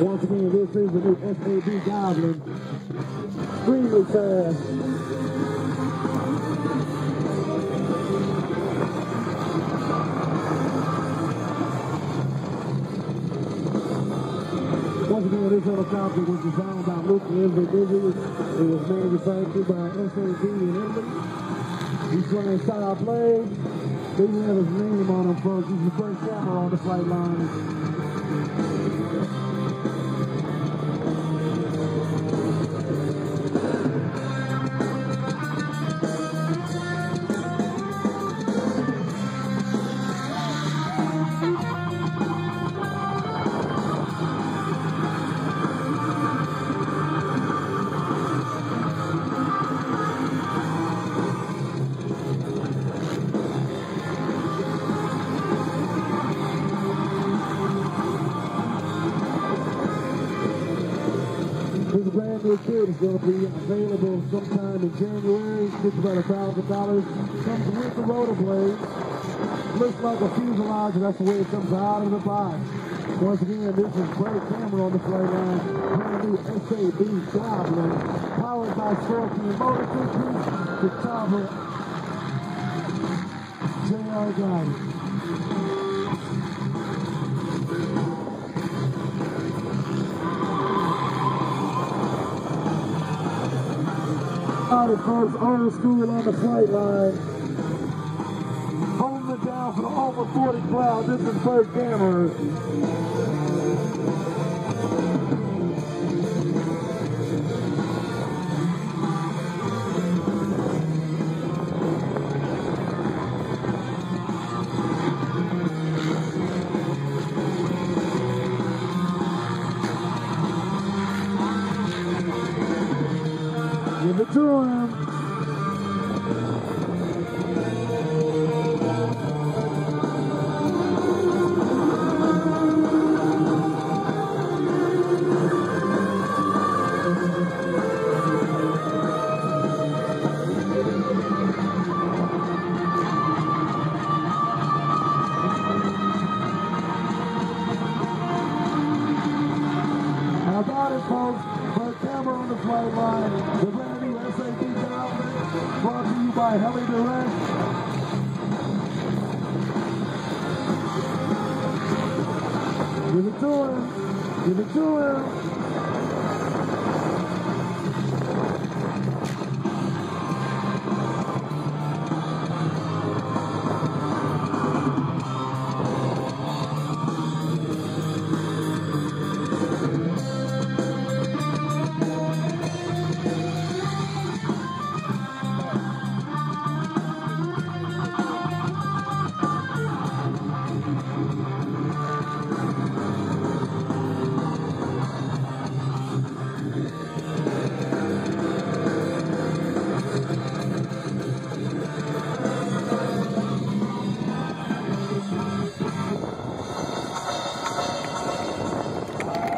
again, this is the new SAB Goblin. Extremely fast. Once again, this helicopter was designed by Luke Lindsay Busy. It was manufactured by SAB in Italy. He's flying style blade. They have his name on him, folks. He's the first camera on the flight line. Kit is going to be available sometime in January. It's about a thousand dollars. Comes with the rotor blade. Looks like a fuselage, and that's the way it comes out of the box. Once again, this is Brother Cameron on the flight line. Brand new SAB Goblin, powered by Scorpion Motorcycles. The Cobra JR Goblin. Right, folks, old school on the flight line. Holding it down for the over 40 cloud. This is first camera. Give it to him. About it, folks? Bert Kammerer on the flight line. Brought to you by Heli Direct. Give it to him. Give it to him.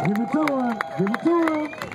Give it to him. Give it to him.